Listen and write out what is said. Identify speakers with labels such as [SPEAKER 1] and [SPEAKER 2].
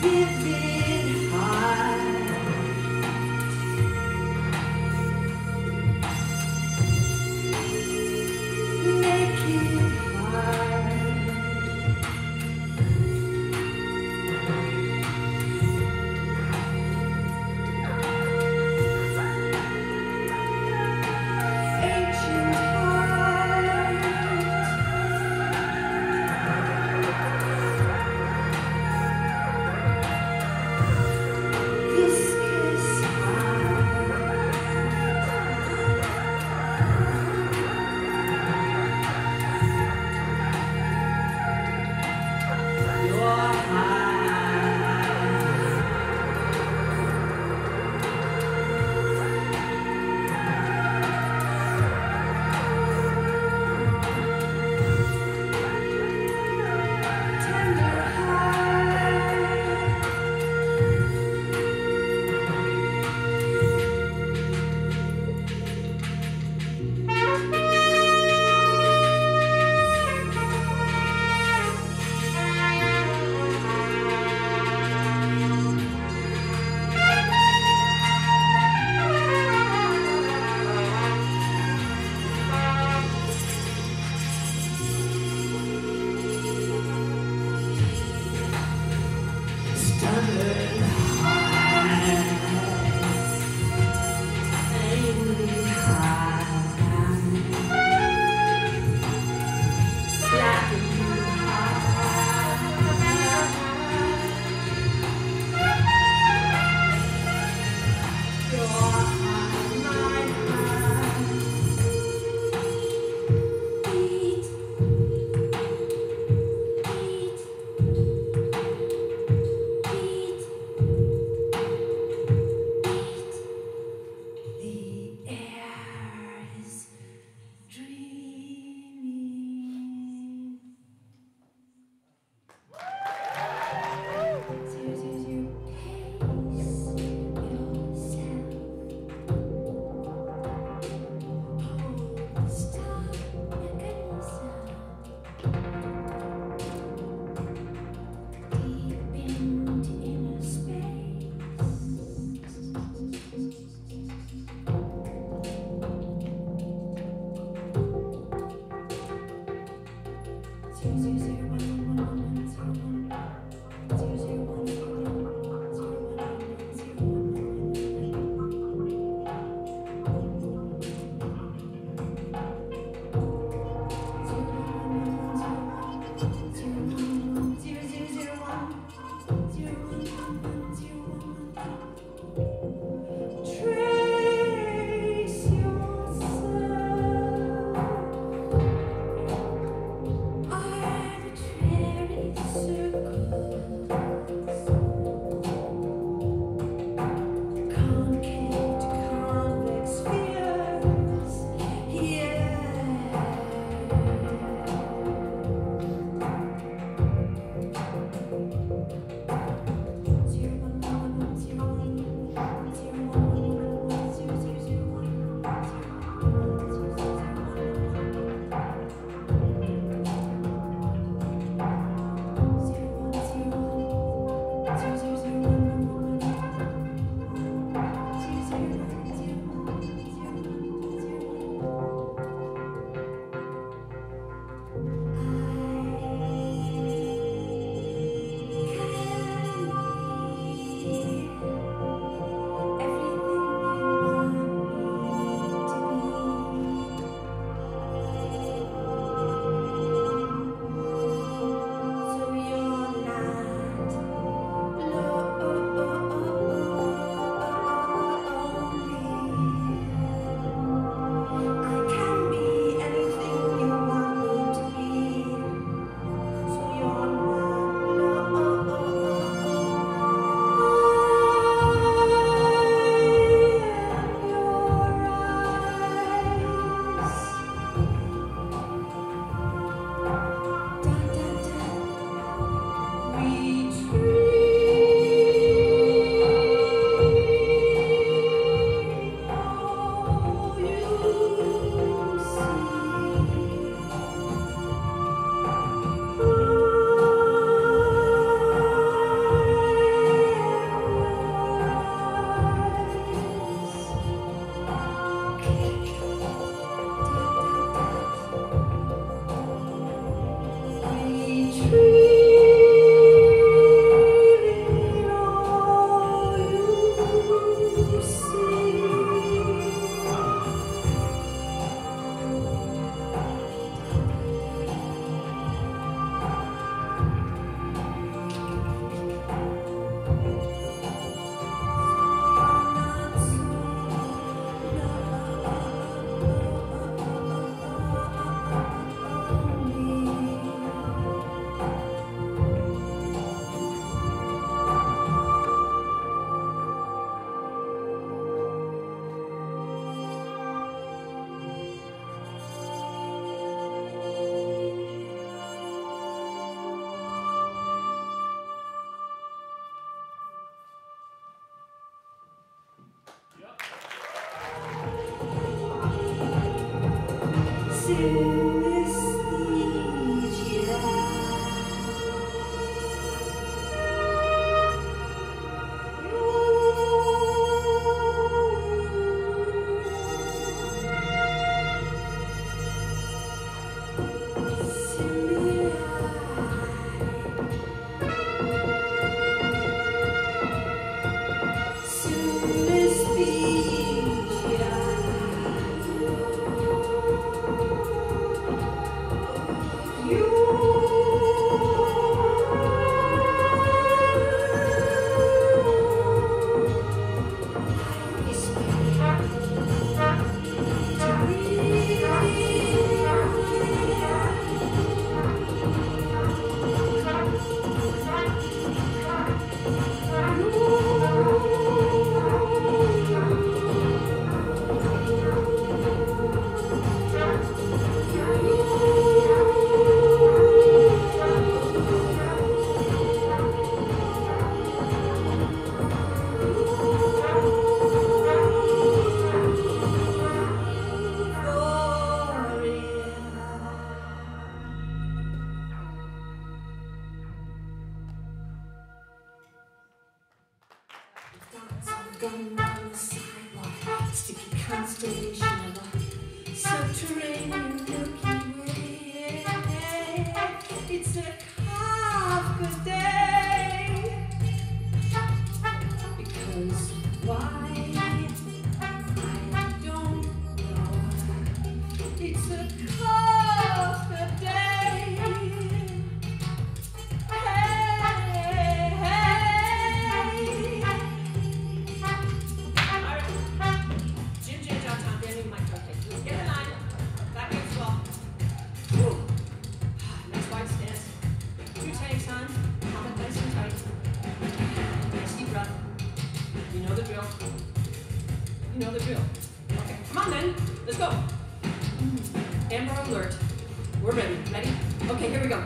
[SPEAKER 1] viver. 嗯 see. it's a the drill. You know the drill. Okay, come on then. Let's go. Amber alert. We're ready. Ready? Okay, here we go.